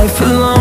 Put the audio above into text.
life along